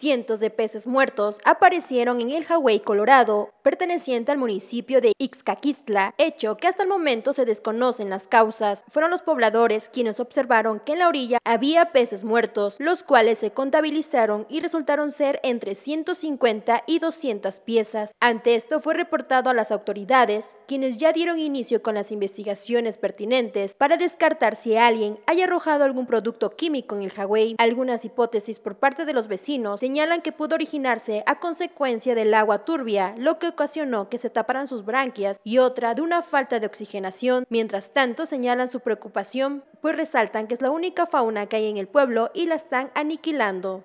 Cientos de peces muertos aparecieron en el Hawái, Colorado, perteneciente al municipio de Ixcaquistla, hecho que hasta el momento se desconocen las causas. Fueron los pobladores quienes observaron que en la orilla había peces muertos, los cuales se contabilizaron y resultaron ser entre 150 y 200 piezas. Ante esto fue reportado a las autoridades, quienes ya dieron inicio con las investigaciones pertinentes para descartar si alguien haya arrojado algún producto químico en el Hawái. Algunas hipótesis por parte de los vecinos señalan que pudo originarse a consecuencia del agua turbia, lo que ocasionó que se taparan sus branquias y otra de una falta de oxigenación. Mientras tanto, señalan su preocupación, pues resaltan que es la única fauna que hay en el pueblo y la están aniquilando.